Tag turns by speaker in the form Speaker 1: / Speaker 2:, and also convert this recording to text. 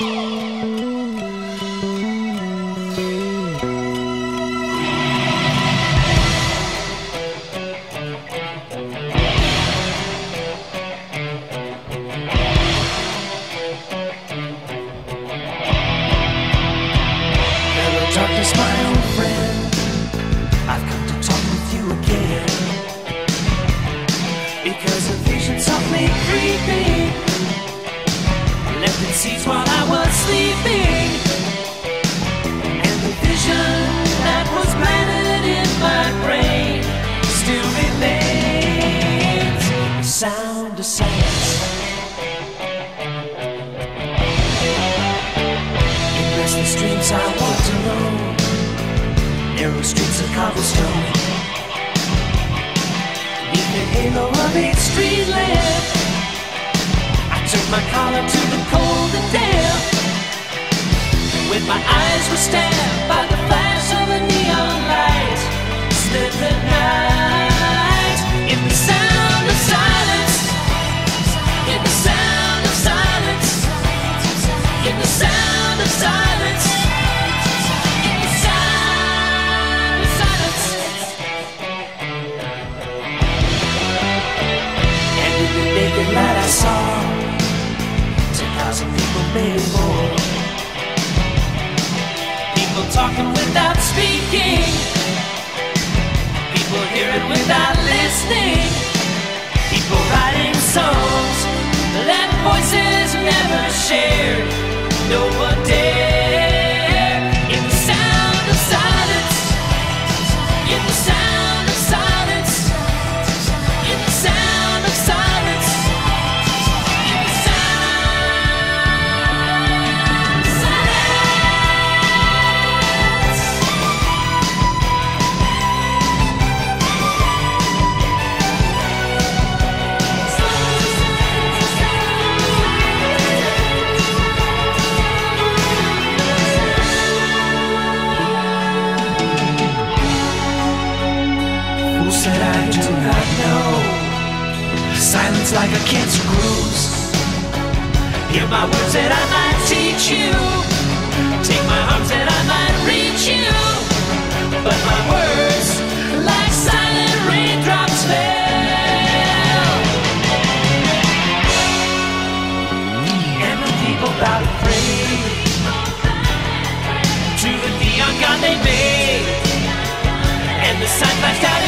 Speaker 1: Darkness, my old friend. I've come to talk with you again. Because creeping left its seeds while I. And the vision that was planted in my brain still remains. Sound of silence. In restless dreams I walked alone Narrow streets of cobblestone Neath the halo of a street lamp I took my collar to the cold and damp When my eyes were stabbed by the flash of a neon light Slid the night in the sound of silence In the sound of silence in the sound of silence. In the sound of silence. And in the naked light I saw ten thousand people, maybe talking without speaking. People hearing without listening. People writing songs that voices never shared. No do not know. Silence like a cancer grows. Hear my words that I might teach you. Take my arms that I might reach you. But my words, like silent raindrops, fell. And the people bowed and prayed to the neon god they made, and the sun flashed out.